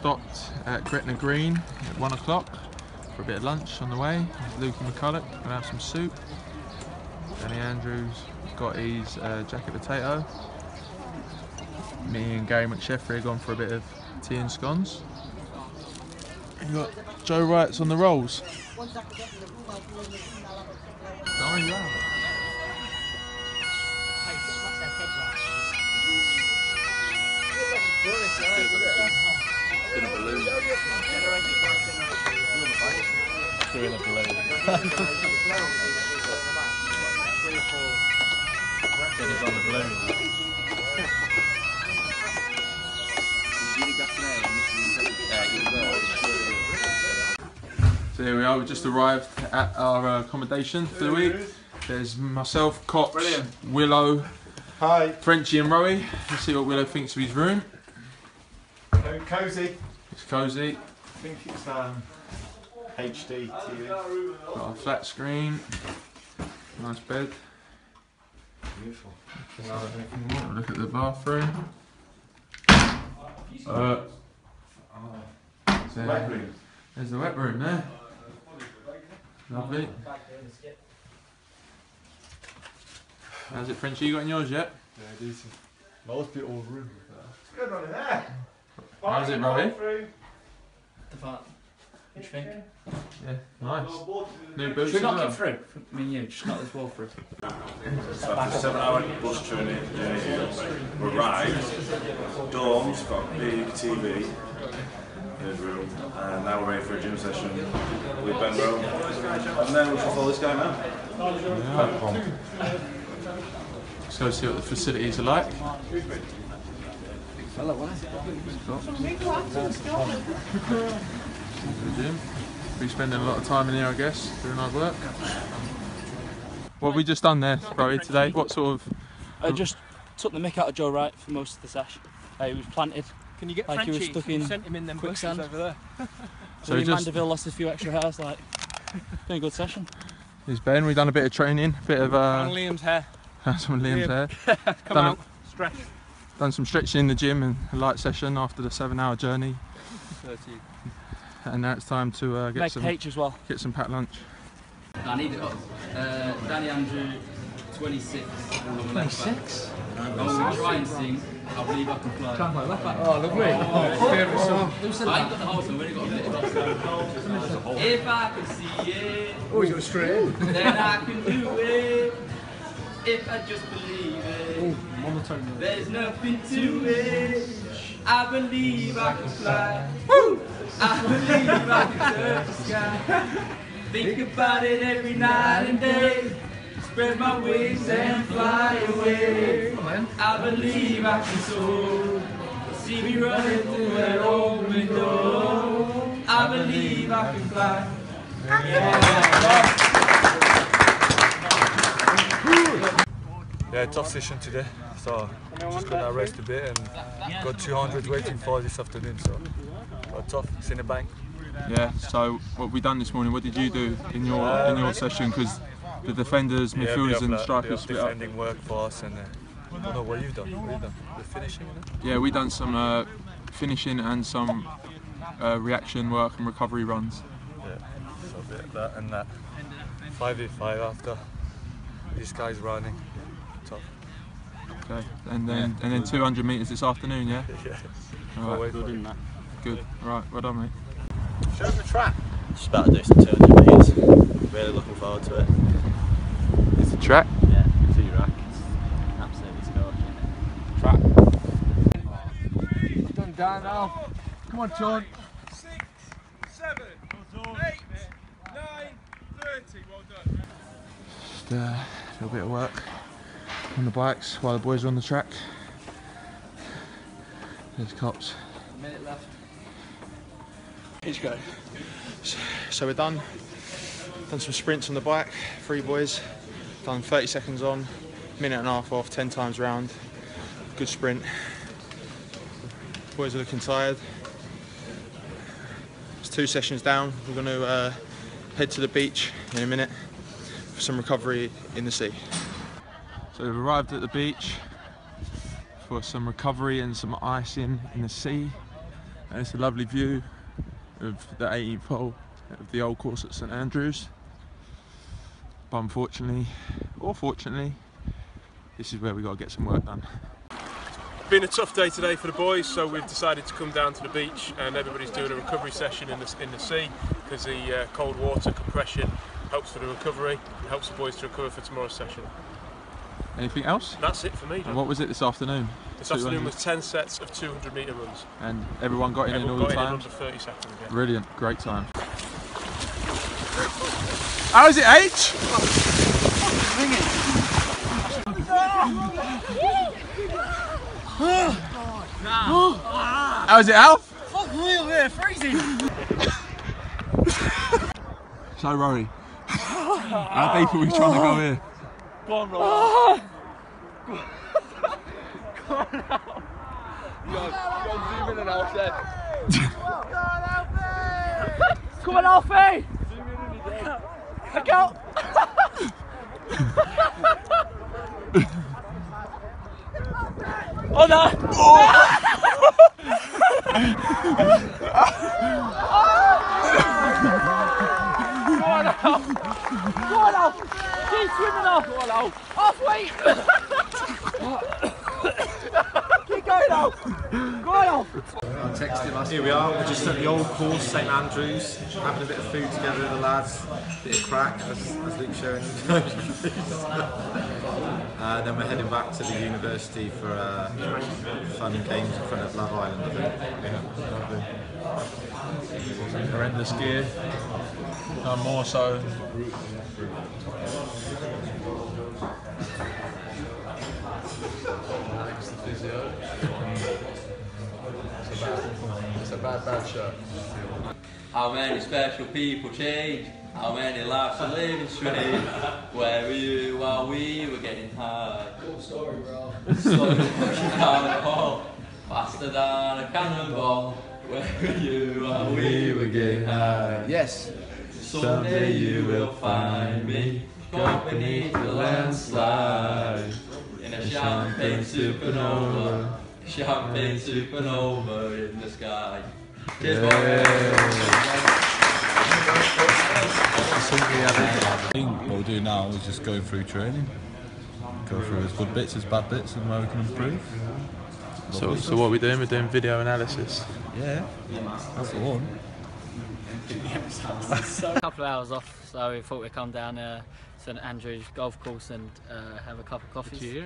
just stopped at Gretna Green at one o'clock for a bit of lunch on the way. with Lukey McCullough, gonna have some soup. Danny Andrews got his uh, jacket potato. Me and Gary McSheffrey are gone for a bit of tea and scones. You got Joe Wrights on the rolls. Oh, you have it. Doing a balloon. Jenny's on the balloon. So here we are, We've just arrived at our uh, accommodation for the week. There's myself, Cox, Brilliant. Willow, Hi. Frenchie and Rowie. Let's see what Willow thinks of his room. Cosy. It's cosy, I think it's um, HD TV. got a flat screen, nice bed. Beautiful. Look at the bathroom. Uh, so Wet there's the wet room there. Lovely. How's it, Frenchie? You got in yours yet? Yeah, decent. Most beautiful room. What's going on in there? How's it, Robbie? The fart. What do you think? Yeah, nice. New Should boots we as knock well. it through? Me and you, just knock this wall through. So after a seven hour bus journey, journey we arrived, Dawn's got big TV in his room, and now we're ready for a gym session with Ben Rowe. And then we shall follow this guy now. Yeah. Let's go see what the facilities are like. The gym. Be spending a lot of time in here, I guess, doing our work. What have we just done there, Rory, today? What sort of. I just took the mick out of Joe Wright for most of the sesh. Uh, he was planted. Can you get Like he was stuck in sent him in them quicksand. over there. So William just- Mandeville lost a few extra hairs. Like, been a good session. Is Ben? We've done a bit of training, a bit of and uh, Liam's hair. some Liam's Liam. hair. Come Done out. Stretch. Done some stretching in the gym and a light session after the seven hour journey. And now it's time to uh, get Meg some H as well. get some packed lunch. I need it up. Uh, Danny Andrew, 26. 26. I'll try and sing. I believe I can fly. Oh, lovely. Favourite song. I ain't got the whole song, I've only got a bit of it. If I could see it, Oh, you got straight in. then I can do it. If I just believe it, There's nothing to it. I believe I can fly. Woo! I believe I can touch the sky. Think about it every night and day. Spread my wings and fly away. I believe I can soar. See me running through that open door. I believe I can fly. Yeah, tough session today. So just gonna rest a bit and got 200 waiting for this afternoon. So uh, tough. It's in the bank. Yeah. So what we done this morning? What did you do in your in your session? Because the defenders, Yeah, midfielders, bit and strikers split of up. defending work for us and. Uh, I don't know what you've done. What you done? The finishing. You? Yeah, we done some uh, finishing and some uh, reaction work and recovery runs. Yeah. So a bit of that and that. Five v five after. These guys running. Tough. Okay. And then and then 200 meters this afternoon. Yeah. Yeah. All right. wait for it. Good. Right, Well done, mate. Show the track. Just about to do some 200 metres. Really looking forward to it. It's the track. Yeah, two rack. Absolutely scorching. Done down now. Come on, John. six, seven, eight, nine, thirty. Well done. Just uh, a little bit of work on the bikes while the boys are on the track. There's cops. A Minute left. Each go. So we're done. Done some sprints on the bike, three boys. Done 30 seconds on, minute and a half off, 10 times round. Good sprint. Boys are looking tired. It's two sessions down. We're going to uh, head to the beach in a minute for some recovery in the sea. So we've arrived at the beach for some recovery and some icing in the sea. And it's a lovely view of the 18th hole of the old course at St Andrews. But unfortunately, or fortunately, this is where we got to get some work done. Been a tough day today for the boys, so we've decided to come down to the beach and everybody's doing a recovery session in the, in the sea because the uh, cold water compression helps for the recovery helps the boys to recover for tomorrow's session. Anything else? That's it for me. And what was it this afternoon? This afternoon was 10 sets of 200 metre runs. And everyone got in in Everyone all the got in in times? under 30 seconds. Yeah. Brilliant, great time. How is it, H? How's it, Alf? Fuck me up here, freezing! So, Rory, how deep are we trying to go here? Go on, Rob. Come on, Alfie! Look out! oh no! Go on, Alf! Go on, Alf! Keep swimming, off. Go on, Alf! Alf, wait! Keep going, Alf! Go on, Alf! Here we are, we're just at the old course, St Andrews, having a bit of food together with the lads, bit of crack, as, as Luke's showing. uh, then we're heading back to the university for uh, fun games in front of Love Island, I think. Horrendous gear. No more so. Bad, bad shirt. How many special people change? How many lives are living strange? Where were you while we were getting high? Cool Story, bro. Story down the hall, faster than a cannonball. Where were you while we were getting high? Yes. Someday you will find me caught beneath the landslide in a champagne supernova, champagne supernova in the sky. Cheers, boys. I think what we're doing now is just going through training. Go through as good bits as bad bits and where we can improve. So, so what are we doing? We're doing video analysis. Yeah, that's the one. a couple of hours off, so we thought we'd come down uh, St Andrews Golf Course and uh, have a cup of coffees.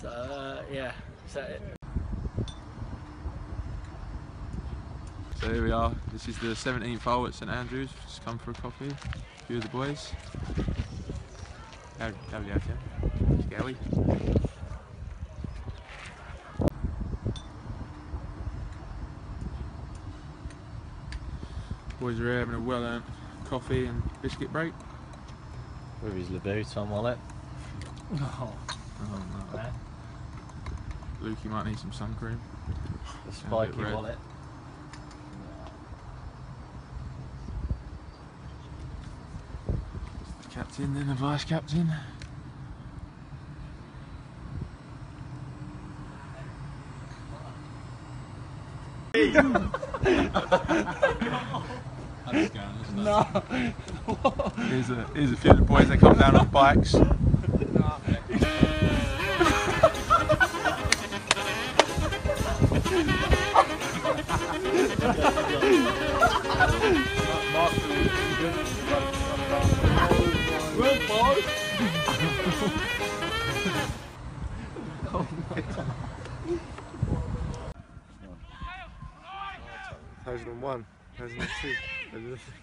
So uh, yeah, so So here we are. This is the 17th hole at St Andrews. Just come for a coffee. A few of the boys. How, how are you, Shall we? Boys are here having a well-earned coffee and biscuit break. With his Louboutin wallet. oh, Luke, you might need some sun cream. The spiky wallet. The captain, then the vice captain. no. Here's a, here's a few of the boys that come down on bikes. Thousand and one, thousand and two. thousand and three.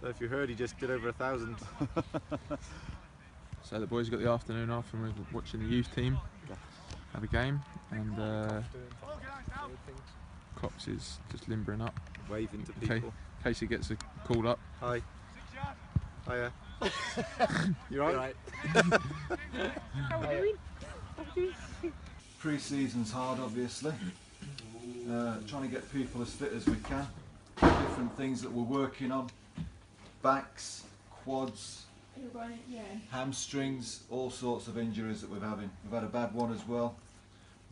So if you heard, he just did over a thousand. So the boys got the afternoon off and we're watching the youth team have a game and uh, Cox is just limbering up Waving to Okay. people. in case he gets a called up. Hi. Hiya. you right? Right. How are we doing? Pre-season's hard, obviously. Uh, trying to get people as fit as we can. Different things that we're working on: backs, quads, hamstrings, all sorts of injuries that we're having. We've had a bad one as well.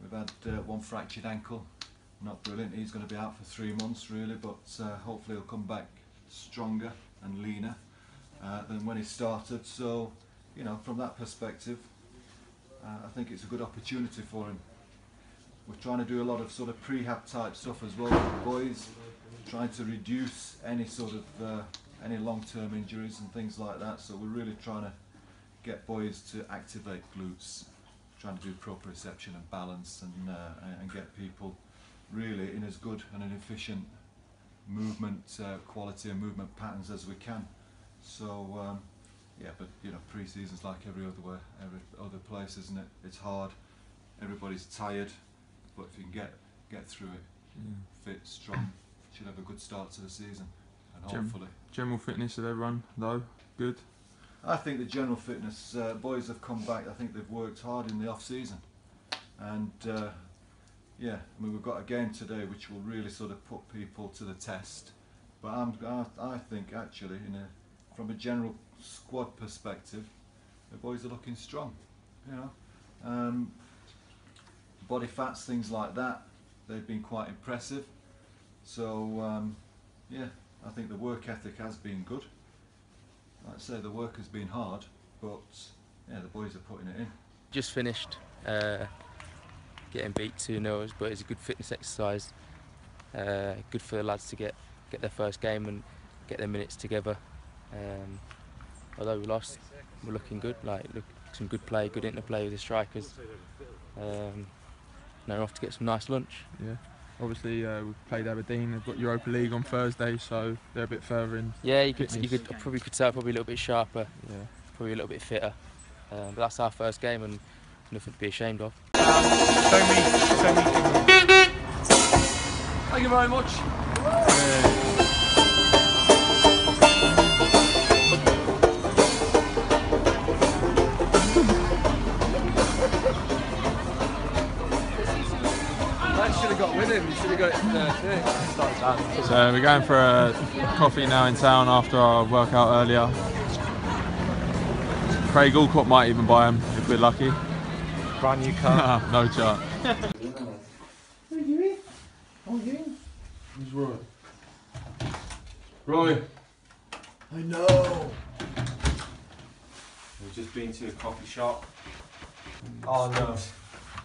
We've had uh, one fractured ankle. Not brilliant. He's going to be out for three months really, but uh, hopefully he'll come back stronger and leaner uh, than when he started. So, you know, from that perspective, uh, I think it's a good opportunity for him. We're trying to do a lot of sort of prehab type stuff as well with the boys, trying to reduce any sort of uh, any long-term injuries and things like that. So we're really trying to get boys to activate glutes, trying to do proprioception and balance and, uh, and- get people really in as good and an efficient movement uh, quality and movement patterns as we can. So um, yeah, but you know, pre-season's like every other way, every other place, isn't it? It's hard. Everybody's tired, but if you can get get through it, fit, strong, should have a good start to the season, and Gem- hopefully. General fitness of everyone, though, good. I think the general fitness uh, boys have come back. I think they've worked hard in the off season, and uh, yeah, I mean we've got a game today which will really sort of put people to the test. But I'm, I, I think actually, a, from a general squad perspective, the boys are looking strong. You know, um, body fats, things like that, they've been quite impressive. So um, yeah, I think the work ethic has been good. Like I say, the work has been hard, but yeah, the boys are putting it in. Just finished uh, getting beat 2 0, but it's a good fitness exercise. Uh, good for the lads to get, get their first game and get their minutes together. Um, although we lost, we're looking good. Like look, some good play, good interplay with the strikers. Um, now we're off to get some nice lunch. Yeah. Obviously, uh, we've played Aberdeen. They've got Europa League on Thursday, so they're a bit further in. Yeah, you could you could probably could say probably a little bit sharper, Yeah. probably a little bit fitter. Um, but that's our first game and nothing to be ashamed of. Thank you very much. Have got with him. You should have got it. So we're going for a coffee now in town after our workout earlier. Craig Alcock might even buy him if we're lucky. Brand new car. no chance. Who's Roy? Roy. I know. We've just been to a coffee shop. Oh no.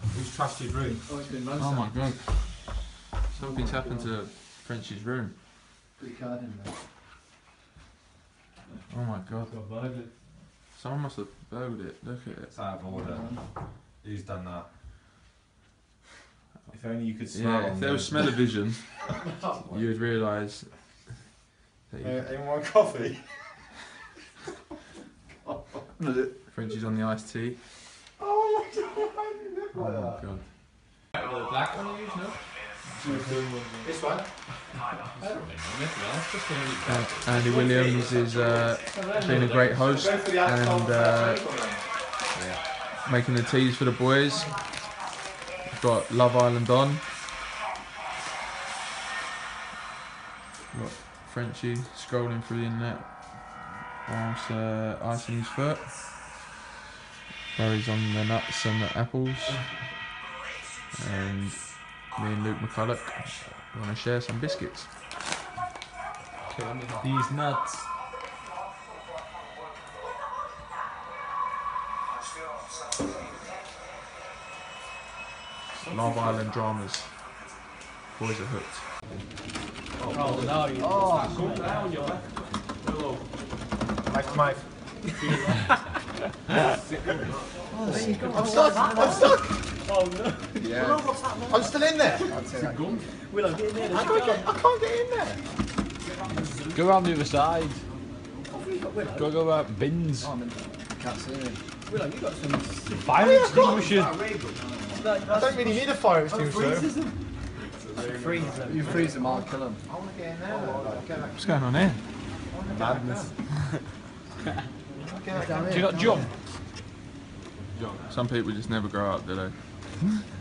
Who's trashed his room? Oh, it's been Oh my god. Something's happened to French's room. Big card in there. Oh my god. Someone must have burgled it. Look at it. It's out of order. Who's done that? If only you could smell Yeah, if there was smell-o-vision, you would oh, realise that you, anyone want coffee? Frenchie's on the iced tea. Oh Oh my god. Black one you use now? This one? Uh, Andy Williams is uh, been a great host and uh, making the teas for the boys. We've got Love Island on. We've got Frenchie scrolling through the internet whilst uh, icing his foot. Where he's on the nuts and the apples. And me and Luke McCullough want to share some biscuits. These nuts. Love Island dramas. Boys are hooked. Oh, no, you Knife to knife. I'm stuck. I'm stuck. Oh no. I'm still in there. Willow, get in there. I can't get. I can't get in there. Go around the other side. Go go uh, bins. Can't see me. Willow, you got some. Fire extinguishers. I don't really need a fire extinguisher. Freeze them. You freeze them, I'll kill them. I want to get in there. What's going on here? Madness. Do you not jump? Some people just never grow up, do they?